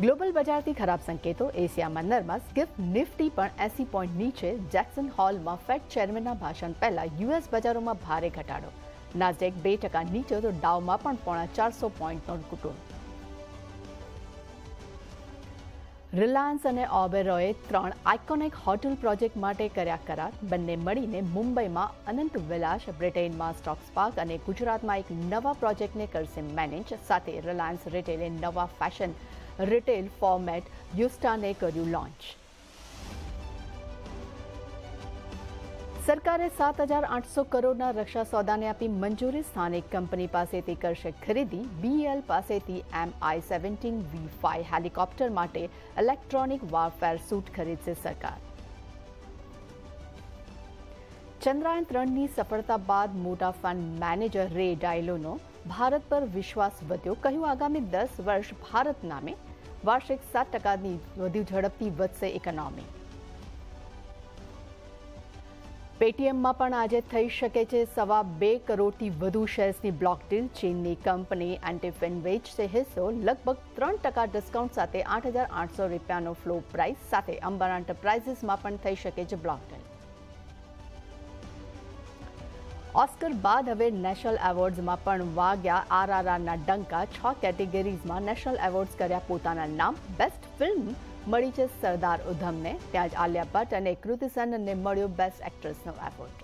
Global બજારથી ખરાબ સંકેતો એશિયામાં નરમાસ ગિફ્ટ નિફ્ટી પણ એસી પોઈન્ટ નીચે જેક્સન હોલમાં ફેડ ચેરમેનના ભાષણ પહેલા યુએસ બજારોમાં ભારે ઘટાડો. નાઝડેક બે ટકા નીચે તો ડાઉમાં પણ પોણા ચારસો પોઈન્ટનો કુટુંબ. રિલાયન્સ અને ઓબેરોએ ત્રણ આઇકોનિક હોટેલ પ્રોજેક્ટ માટે કર્યા કરાર. બંને મળીને મુંબઈમાં અનંત વિલાસ, બ્રિટેનમાં સ્ટોક્સ પાર્ક અને ગુજરાતમાં એક નવા પ્રોજેક્ટને કરશે મેનેજ. સાથે રિલાયન્સ રિટેલે નવા ફેશન રિટેલ ફોર્મેટ યુસ્ટાને કર્યું લોન્ચ સરકારે સાત હજાર આઠસો કરોડના રક્ષા સોદાને આપી મંજૂરી સ્થાનિક કંપની પાસેથી કરશે ખરીદી. બીએલ પાસેથી M I seventeen V five helicopter માટે ઇલેક્ટ્રોનિક વારફેર સૂટ ખરીદશે સરકાર. ચંદ્રાયન ત્રણની સફળતા બાદ મોટા ફંડ મેનેજર રે ડાયલોનો, ભારત પર વિશ્વાસ વધ્યો. કહ્યું, આગામી દસ વર્ષ ભારત નામે વાર્ષિક સાત ટકાની વધુ ઝડપથી વધશે ઇકોનોમી પેટીએમમાં પણ આજે થઈ શકે છે સવા બે કરોડથી વધુ શેર્સની બ્લોક ડીલ ચીનની કંપની એન્ટીફિન વેચશે હિસ્સો, લગભગ ત્રણ ટકા ડિસ્કાઉન્ટ સાથે આઠ હજાર આઠસો રૂપિયાનો ફ્લો પ્રાઇસ સાથે અંબારા એન્ટરપ્રાઇઝીસમાં પણ થઈ શકે છે બ્લોક ડીલ ઓસ્કર બાદ હવે નેશનલ એવોર્ડ્સમાં પણ વાગ્યા. આરઆરઆરના ડંકા છ કેટેગરીઝમાં નેશનલ એવોર્ડ્સ કર્યા પોતાના નામ. બેસ્ટ ફિલ્મ મળી છે સરદાર ઉધમને. ત્યાં જ આલિયા ભટ્ટ અને કૃતિ સેનને મળ્યો બેસ્ટ એક્ટ્રેસનો એવોર્ડ.